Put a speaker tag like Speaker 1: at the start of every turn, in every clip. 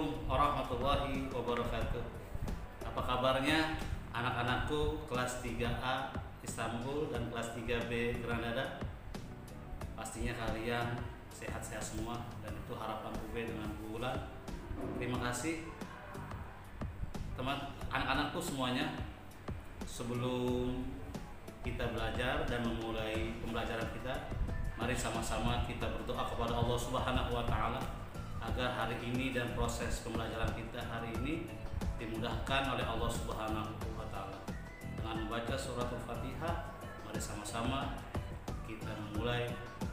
Speaker 1: Assalamualaikum warahmatullahi wabarakatuh. Apa kabarnya anak-anakku kelas 3A Istanbul dan kelas 3B Granada? Pastinya kalian sehat-sehat semua Dan itu harapan UB dengan bulan Terima kasih. Teman anak-anakku semuanya Sebelum kita belajar dan memulai pembelajaran kita Mari sama-sama kita berdoa kepada Allah Subhanahu wa taala agar hari ini dan proses pembelajaran kita hari ini dimudahkan oleh Allah Subhanahu wa taala. Dengan membaca surat Al-Fatihah, mari sama-sama kita memulai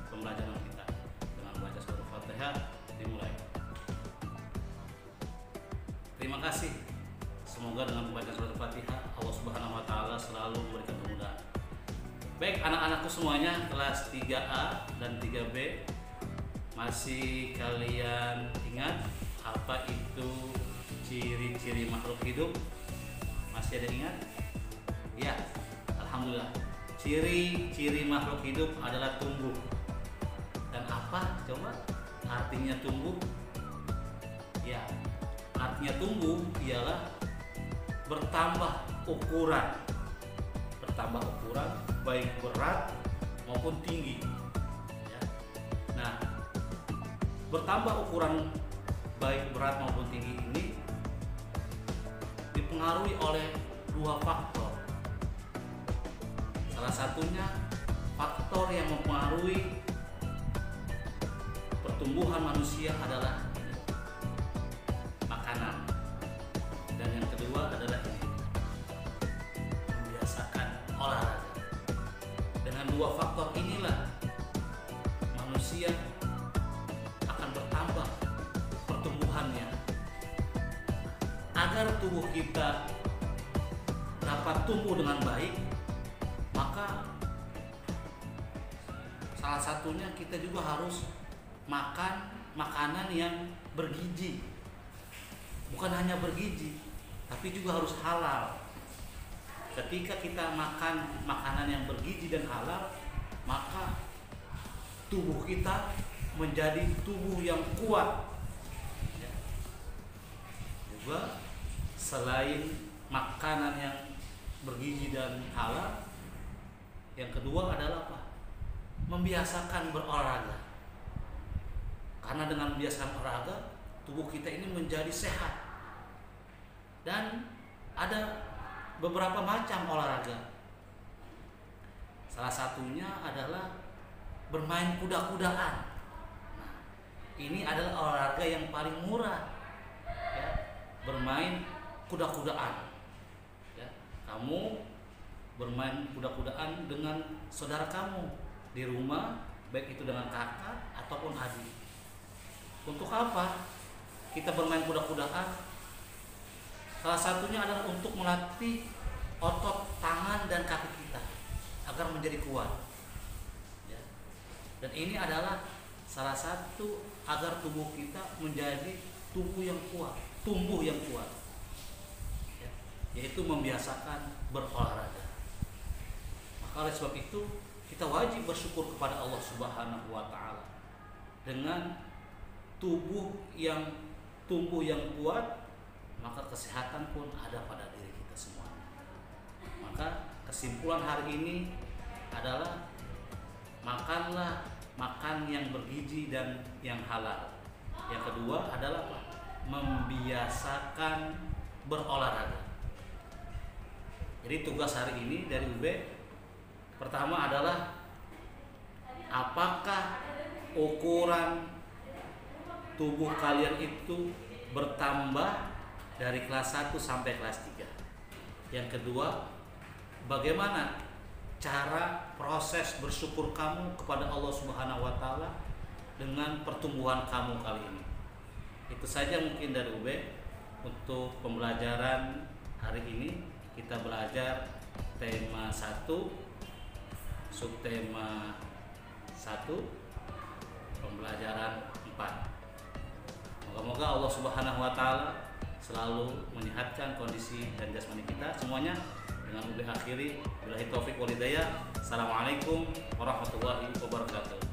Speaker 1: pembelajaran kita. Dengan membaca surat Al-Fatihah dimulai. Terima kasih. Semoga dengan membaca surat Al-Fatihah Allah Subhanahu wa taala selalu memberikan kemudahan. Baik anak-anakku semuanya kelas 3A dan 3B Masih kalian ingat apa itu ciri-ciri makhluk hidup? Masih ada ingat? Ya, Alhamdulillah Ciri-ciri makhluk hidup adalah tumbuh Dan apa? Coba artinya tumbuh Ya, artinya tumbuh ialah bertambah ukuran bertambah ukuran baik berat maupun tinggi. Bertambah ukuran baik berat maupun tinggi ini dipengaruhi oleh dua faktor. Salah satunya faktor yang mempengaruhi pertumbuhan manusia adalah makanan. Dan yang kedua adalah ini membiasakan olahraga. Dengan dua faktor inilah manusia Agar tubuh kita dapat tumbuh dengan baik, maka salah satunya kita juga harus makan makanan yang bergizi. Bukan hanya bergizi, tapi juga harus halal ketika kita makan makanan yang bergizi dan halal maka tubuh kita menjadi tubuh yang kuat Ya. juga selain makanan yang bergizi dan halal yang kedua adalah apa membiasakan berolahraga karena dengan membiasakan olahraga tubuh kita ini menjadi sehat dan ada beberapa macam olahraga. Salah satunya adalah bermain kuda-kudaan. Nah, ini adalah olahraga yang paling murah. Ya, bermain kuda-kudaan. Ya, kamu bermain kuda-kudaan dengan saudara kamu di rumah, baik itu dengan kakak ataupun adik. Untuk apa? Kita bermain kuda-kudaan Salah satunya adalah untuk melatih otot tangan dan kaki kita agar menjadi kuat. Ya. Dan ini adalah salah satu agar tubuh kita menjadi tubuh yang kuat, tumbuh yang kuat. Ya. Yaitu membiasakan berolahraga. Maka oleh sebab itu kita wajib bersyukur kepada Allah Subhanahu wa taala dengan tubuh yang tumbuh yang kuat maka kesehatan pun ada pada diri kita semua. Maka kesimpulan hari ini adalah makanlah makan yang bergizi dan yang halal. Yang kedua adalah? Membiasakan berolahraga. Jadi tugas hari ini dari UB pertama adalah apakah ukuran tubuh kalian itu bertambah dari kelas 1 sampai kelas 3. Yang kedua, bagaimana cara proses bersyukur kamu kepada Allah Subhanahu wa taala dengan pertumbuhan kamu kali ini. Itu saja mungkin dari UB untuk pembelajaran hari ini kita belajar tema 1 subtema 1 pembelajaran 4. Moga-moga Allah Subhanahu wa taala selalu menyehatkan kondisi dan jasmani kita semuanya. Dengan UB akhiri billahi taufik walidayah assalamualaikum warahmatullahi wabarakatuh